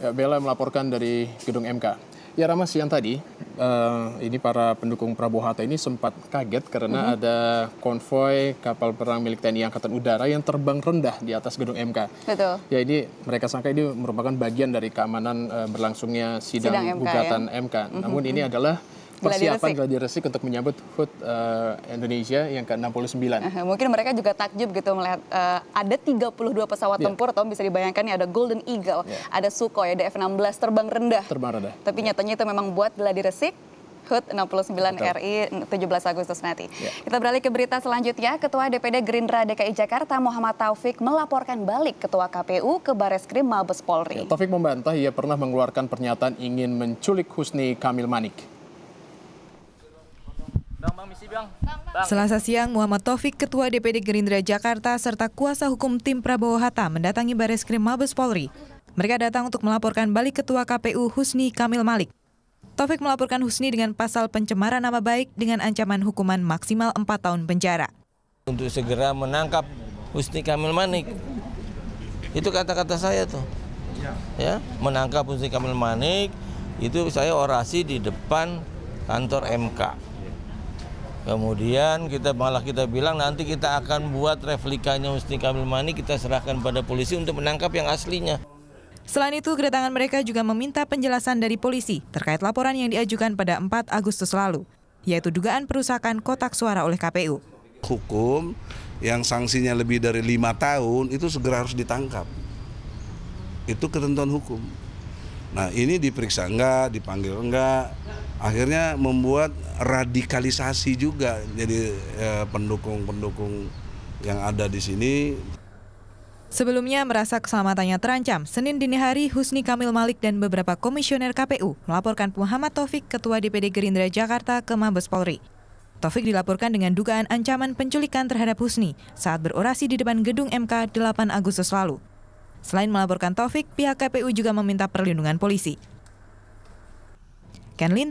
Ya, Bella melaporkan dari gedung MK. Ya Rama siang tadi, uh, ini para pendukung Prabowo Hatta ini sempat kaget karena mm -hmm. ada konvoy kapal perang milik TNI Angkatan Udara yang terbang rendah di atas gedung MK. Betul. Ya ini mereka sangka ini merupakan bagian dari keamanan uh, berlangsungnya sidang, sidang MK, gugatan ya? MK. Mm -hmm. Namun ini adalah persiapan gladi resik untuk menyambut HUT uh, Indonesia yang ke-69. Uh, mungkin mereka juga takjub gitu melihat uh, ada 32 pesawat yeah. tempur atau bisa dibayangkan ya ada Golden Eagle, yeah. ada Sukhoi, ada F-16 terbang rendah. Terbang rendah. Tapi nyatanya itu memang buat gladi resik HUT 69 Betul. RI 17 Agustus nanti. Ya. Kita beralih ke berita selanjutnya. Ketua DPD Gerindra DKI Jakarta Muhammad Taufik melaporkan balik Ketua KPU ke Bareskrim Mabes Polri. Ya, Taufik membantah ia pernah mengeluarkan pernyataan ingin menculik Husni Kamil Manik. Selasa siang, Muhammad Taufik, Ketua DPD Gerindra Jakarta, serta kuasa hukum tim Prabowo Hatta mendatangi Baris Krim Mabes Polri. Mereka datang untuk melaporkan balik Ketua KPU Husni Kamil Malik. Taufik melaporkan Husni dengan pasal pencemaran nama baik dengan ancaman hukuman maksimal 4 tahun penjara. Untuk segera menangkap Husni Kamil Manik. Itu kata-kata saya tuh. Ya, menangkap Husni Kamil Manik itu saya orasi di depan kantor MK. Kemudian kita malah kita bilang nanti kita akan buat replikanya Husni Kamil Mani kita serahkan pada polisi untuk menangkap yang aslinya. Selain itu, kedatangan mereka juga meminta penjelasan dari polisi terkait laporan yang diajukan pada 4 Agustus lalu, yaitu dugaan perusakan kotak suara oleh KPU. Hukum yang sanksinya lebih dari lima tahun itu segera harus ditangkap. Itu ketentuan hukum. Nah ini diperiksa enggak, dipanggil enggak, akhirnya membuat radikalisasi juga jadi eh, pendukung-pendukung yang ada di sini. Sebelumnya merasa keselamatannya terancam, Senin dini hari Husni Kamil Malik dan beberapa komisioner KPU melaporkan Muhammad Taufik, Ketua DPD Gerindra Jakarta ke Mabes Polri. Taufik dilaporkan dengan dugaan ancaman penculikan terhadap Husni saat berorasi di depan gedung MK 8 Agustus lalu. Selain melaporkan Taufik, pihak KPU juga meminta perlindungan polisi. Kenlin